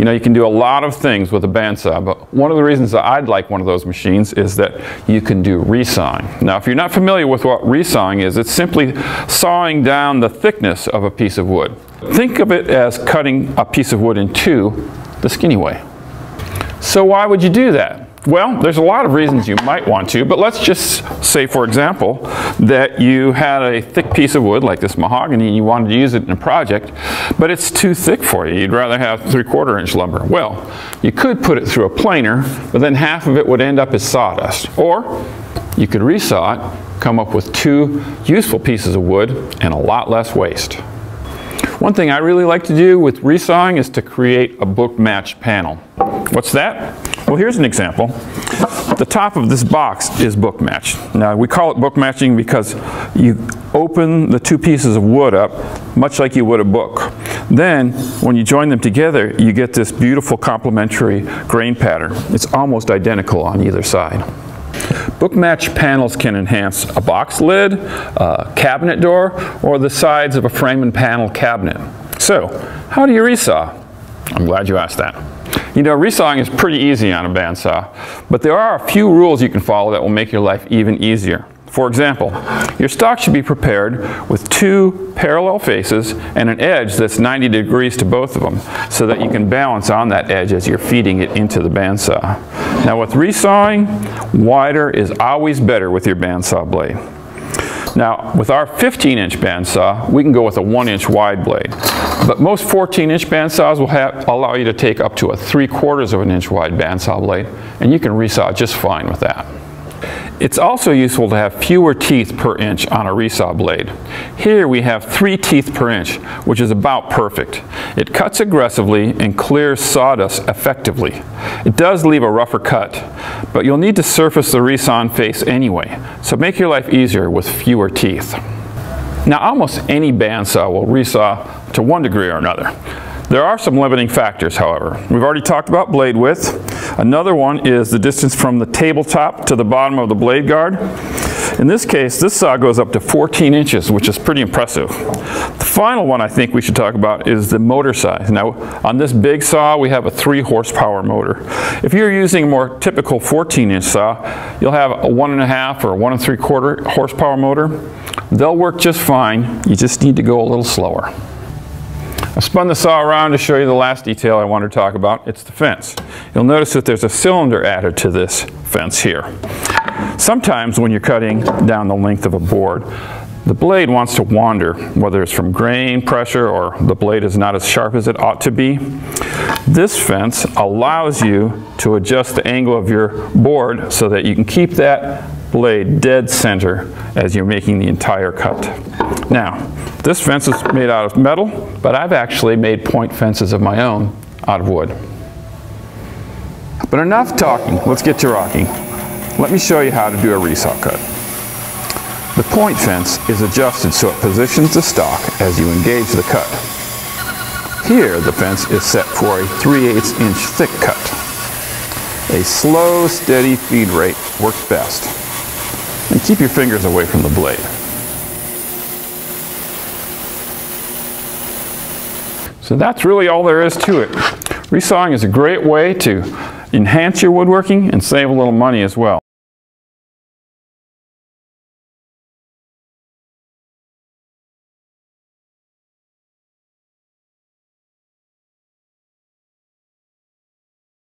You know, you can do a lot of things with a bandsaw, but one of the reasons that I'd like one of those machines is that you can do resawing. Now, if you're not familiar with what resawing is, it's simply sawing down the thickness of a piece of wood. Think of it as cutting a piece of wood in two the skinny way. So why would you do that? Well, there's a lot of reasons you might want to, but let's just say, for example, that you had a thick piece of wood like this mahogany and you wanted to use it in a project, but it's too thick for you. You'd rather have three-quarter inch lumber. Well, you could put it through a planer, but then half of it would end up as sawdust. Or you could resaw it, come up with two useful pieces of wood and a lot less waste. One thing I really like to do with resawing is to create a book match panel. What's that? Well, here's an example. The top of this box is book matched. Now, we call it book matching because you open the two pieces of wood up much like you would a book. Then, when you join them together, you get this beautiful complementary grain pattern. It's almost identical on either side. Book match panels can enhance a box lid, a cabinet door, or the sides of a frame and panel cabinet. So, how do you resaw? I'm glad you asked that. You know, resawing is pretty easy on a bandsaw, but there are a few rules you can follow that will make your life even easier. For example, your stock should be prepared with two parallel faces and an edge that's 90 degrees to both of them so that you can balance on that edge as you're feeding it into the bandsaw. Now with resawing, wider is always better with your bandsaw blade. Now, with our 15-inch bandsaw, we can go with a 1-inch wide blade. But most 14-inch bandsaws will have, allow you to take up to a 3 quarters of an inch wide bandsaw blade, and you can resaw just fine with that. It's also useful to have fewer teeth per inch on a resaw blade. Here we have three teeth per inch, which is about perfect. It cuts aggressively and clears sawdust effectively. It does leave a rougher cut, but you'll need to surface the resawn face anyway, so make your life easier with fewer teeth. Now almost any bandsaw will resaw to one degree or another. There are some limiting factors, however. We've already talked about blade width. Another one is the distance from the tabletop to the bottom of the blade guard. In this case, this saw goes up to 14 inches, which is pretty impressive. The final one I think we should talk about is the motor size. Now, on this big saw, we have a 3 horsepower motor. If you're using a more typical 14 inch saw, you'll have a 1.5 or a 1 and 3 quarter horsepower motor. They'll work just fine. You just need to go a little slower. I spun the saw around to show you the last detail I want to talk about. It's the fence. You'll notice that there's a cylinder added to this fence here. Sometimes when you're cutting down the length of a board, the blade wants to wander, whether it's from grain pressure or the blade is not as sharp as it ought to be. This fence allows you to adjust the angle of your board so that you can keep that blade dead center as you're making the entire cut. Now, this fence is made out of metal, but I've actually made point fences of my own out of wood. But enough talking, let's get to rocking. Let me show you how to do a resaw cut. The point fence is adjusted so it positions the stock as you engage the cut. Here the fence is set for a 3 8 inch thick cut. A slow, steady feed rate works best. And keep your fingers away from the blade. So that's really all there is to it. Resawing is a great way to enhance your woodworking and save a little money as well.